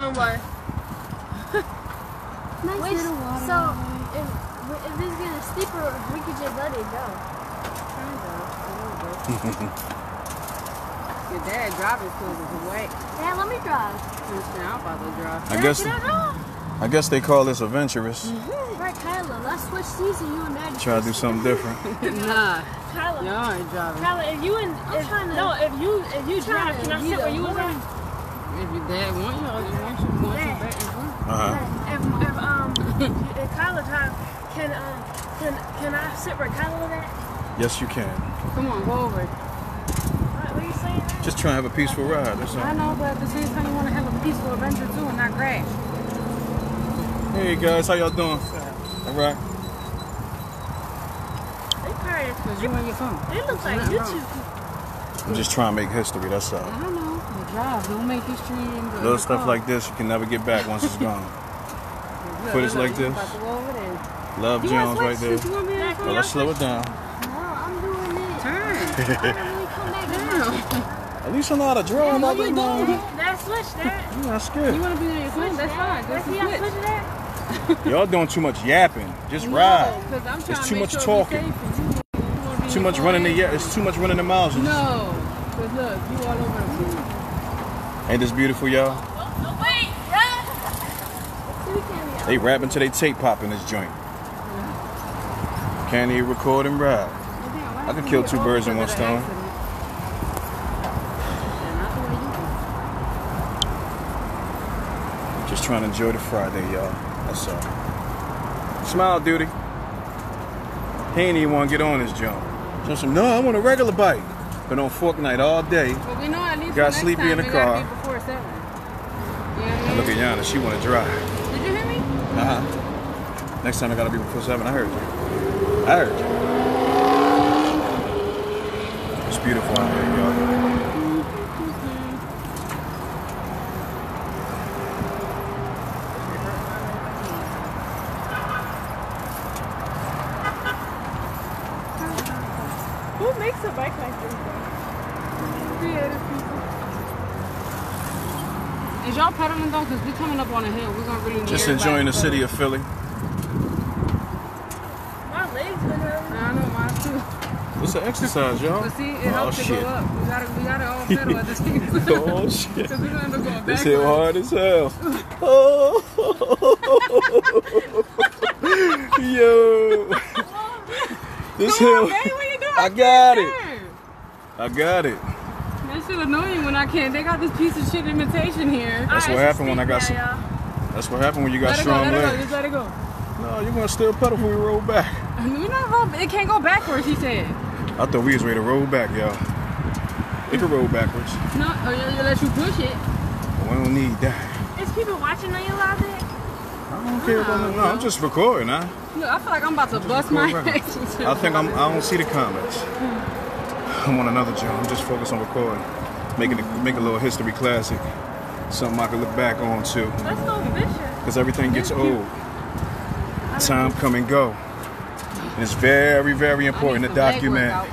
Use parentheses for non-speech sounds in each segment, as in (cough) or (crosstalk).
long way. (laughs) Nice Which, little water. so if if it's getting steeper, we could just let it go. (laughs) Your dad driving school is away. Dad, let me drive. I'm about to drive. I Dad, guess can I drive? I guess they call this adventurous. Mm-hmm. Right, Kyla, let's switch seats and you and Dad. Try to do something different. (laughs) nah, Kyla, y'all ain't driving. Kyla, if you and I'm if, trying to- no, if you if you drive, can I sit where you was one. At? If your dad want you, or you want you, want you back in front. Uh-huh. If if um if Kyla drive, can um can can I sit where Kyla was at? Yes, you can. Come on, go over. it. What, what are you saying? Just try to have a peaceful ride. That's I know, but at the same time, you want to have a peaceful adventure too and not crash. Hey guys, how y'all doing? All right. They probably Because you and your phone. they look like Nothing you wrong. two. I'm just trying to make history. That's all. I know. The drive, don't make history in the Little stuff like this, you can never get back once it's gone. (laughs) footage like this. About to go over there. Love You Jones right there. since You want Well, let's slow it down. No, I'm doing it. Turn. I don't really come back (laughs) to At least I know how to drive. No, I you don't That switch that. You're not scared. You want to be on your phone? That's fine. Where That's see the y'all switch. switch that? Y'all doing too much yapping. Just ride. Because I'm trying It's to too make much sure talking. We safe and you, you wanna be Too much running the phone. yeah. It's too much running the miles. No. Because look, you all over the place. Ain't this beautiful, y'all? No, wait, run. They rapping till they tape pop in this joint. Can't even record and ride. I could kill two birds in one stone. Just trying to enjoy the Friday, y'all. That's all. Smile, duty. He ain't even want to get on this jump. So some, no, I want a regular bike. Been on Fortnite all day. But we know at least Got sleepy time in the car. be before 7. You know I mean? look at Yana, she want to drive. Did you hear me? Uh huh. Next time I gotta be before seven. I heard you. I heard you. It's beautiful out here, y'all. Who makes a bike like this? Creative people. Is y'all pedaling though? Because we coming up on a hill. We're going to really need Just enjoying the city of Philly. My legs been hurting. I know, mine too. It's an exercise, y'all. But see, it Oh, helps to shit. go up. We gotta, we gotta all pedal at the same (laughs) time. oh shit. (laughs) Because we're gonna end up going This backwards. hit hard as hell. (laughs) Oh. Yo. This Come hill. babe, what? I got it. I got it. That shit annoying when I can't. They got this piece of shit imitation here. That's what happened when I got some. That's what happened when you got Let it go, strong let it go, legs. just let it go. No, you're gonna still pedal before we roll back. We not roll, it can't go backwards, he said. I thought we was ready to roll back, y'all. It can roll backwards. No, or you, you let you push it. We don't need that. Is people watching on you live there? I don't care about oh, that. No, I'm just recording, huh? Look, I feel like I'm about to bust my (laughs) head. I think I'm. I don't see the comments. Hmm. I'm on another job. I'm just focused on recording, making it, make a little history classic, something I can look back on too. Let's go vicious. Because everything gets old. Time come and go. And it's very, very important to document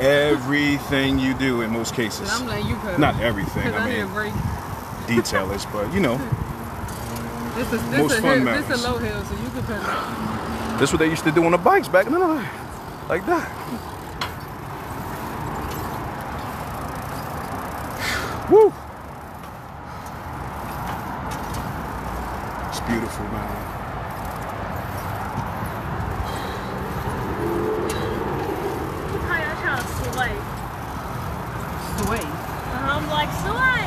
everything you do in most cases. I'm letting you pedal. Not everything. I, I mean, detail is, but you know, (laughs) This is this most a fun hill, memories. this a low hill, so you can pedal. this is what they used to do on the bikes back in the day, like that. Woo! It's beautiful, man. How y'all trying to slay? Sway. Uh, I'm like, slay.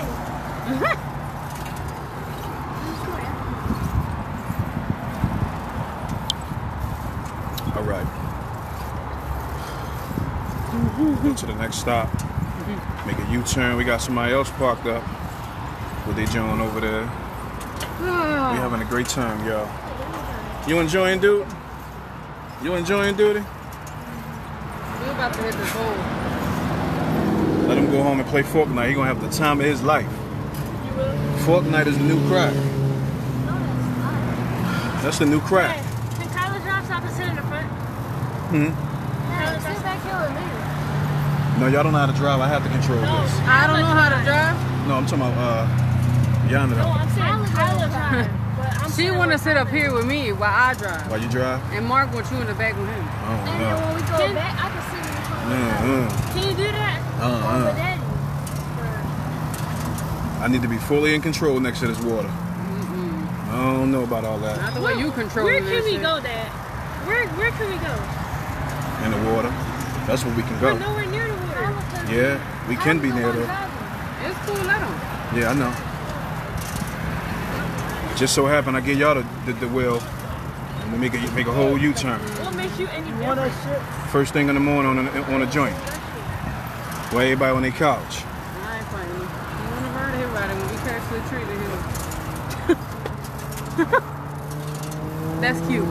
All right. (laughs) Go to the next stop. Make a U-turn. We got somebody else parked up with their John over there. We having a great time, y'all. You enjoying, dude? You enjoying, duty? We're about to hit the goal. Let him go home and play Fortnite. He gonna have the time of his life. You? Fortnite is the new crack. That's the new Hey, crack. can Kyla drive so I can sit in the front? Hmm. Hey, sit back here with me. No, y'all don't know how to drive. I have to control No, this. I don't know how to drive. No, I'm talking about uh, Yana. No, I'm saying fine. But I'm She want to sit up here with me while I drive. While you drive? And Mark wants you in the back with him. I don't then know. when we go Can- back, I can sit in the car. Uh-uh. Can you do that? Uh-uh. daddy. I need to be fully in control next to this water. I don't know about all that. Not the way you control Where can we shit. go, Dad? Where Where can we go? In the water. That's where we can We're go. nowhere near the water. Yeah, we can be near there. It's cool, let him. Yeah, I know. Just so happen I get y'all the, the, the wheel and we make a make a whole U-turn. What makes you any different? First thing in the morning on a, on a joint. Where everybody on their couch. I ain't fighting you. You want to hurt everybody when we crash the tree to him. (laughs) That's cute.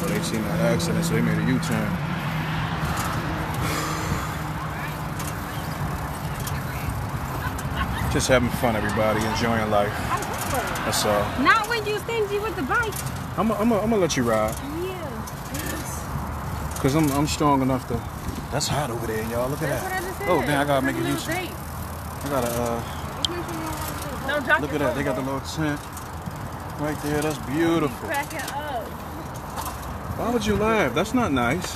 Well, they seen that accident, so they made a U-turn. Just having fun, everybody, enjoying life. That's all. Not when you stingy with the bike. I'm gonna I'm I'm let you ride, Yeah. cause I'm I'm strong enough to. That's hot over there, y'all. Look at That's what I that. just said. Oh, damn, I gotta make a Little U-turn. I gotta uh. Don't Look at that. They got the little tent right there. That's beautiful. Crack up. Why would you laugh? That's not nice.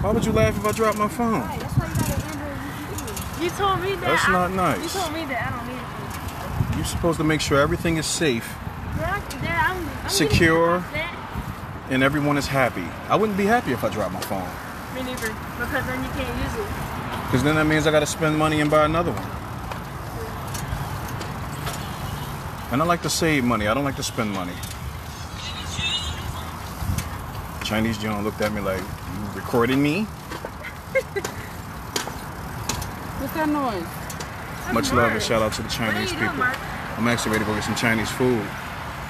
Why would you laugh if I drop my phone? Right, that's why you gotta handle You told me that. That's I- not nice. You told me that I don't need it. You're supposed to make sure everything is safe Dad, I'm, I'm Secure. and everyone is happy. I wouldn't be happy if I dropped my phone. Me neither. Because then you can't use it. Because then that means I got to spend money and buy another one. And I like to save money. I don't like to spend money. Chinese John looked at me like, you recording me? (laughs) What's that noise? Much love and shout out to the Chinese What doing, people. Mark? I'm actually ready to go get some Chinese food.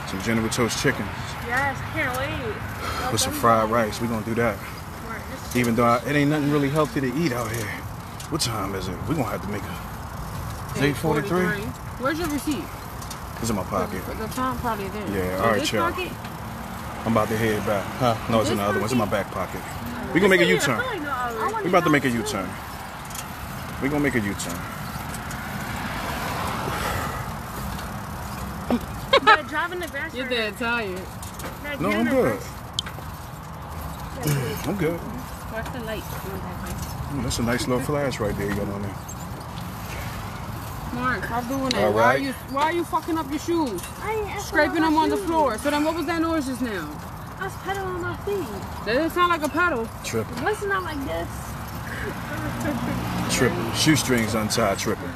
Some General Toast chicken Yes, can't wait. with some fried rice. We're going to do that. Even though I, it ain't nothing really healthy to eat out here. What time is it? We're going to have to make a... 8.43? Where's your receipt? It's in my pocket. The time probably there. Yeah, In all right, this y'all. pocket? I'm about to head back. Huh? No, it's in the other one. It's in my back pocket. We're going to make a This ain't U-turn. even feel like no hour. We're about to make a U-turn. We're going to make a U-turn. But driving the grass. You're dead tired. No, I'm good. I'm good. Watch the light. Mm, That's a nice little flash right there you got on there. Mark, stop doing that. All Why are you Why are you fucking up your shoes? I Scraping them my on the floor. So then, what was that noise just now? I was pedaling my feet. That didn't sound like a pedal. Tripping. Listen, not like this. (laughs) Tripping. Shoestrings untied, tripping.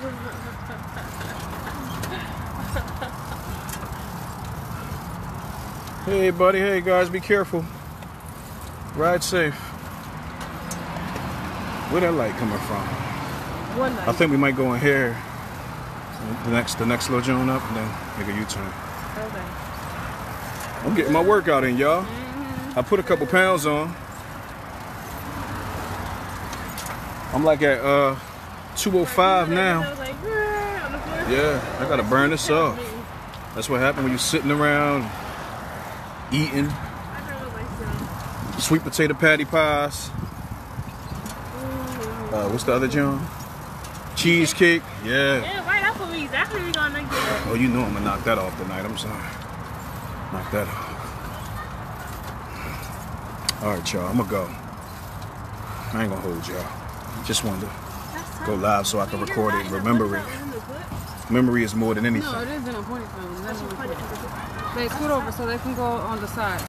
Hey, buddy. Hey, guys, be careful. Ride safe. Where that light coming from? One I think we might go in here. The next, the next little joint up, and then make a U-turn. Okay. I'm getting my workout in, y'all. Mm-hmm. I put a couple pounds on. I'm like at uh 205 now. was like, "Grr," on the floor. Yeah, I gotta burn this off. That's what happened when you're sitting around eating I know myself. sweet potato patty pies. Uh, what's the other John? Cheesecake. Yeah. Yeah, right after we exactly we gonna get. Oh, you know I'm gonna knock that off tonight. I'm sorry. Knock that off. All right, y'all. I'm gonna go. I ain't gonna hold y'all. Just wanted to go live so I can record it and remember it. Memory is more than anything. No, it is in a point phone. That's what we. They scoot over so they can go on the side.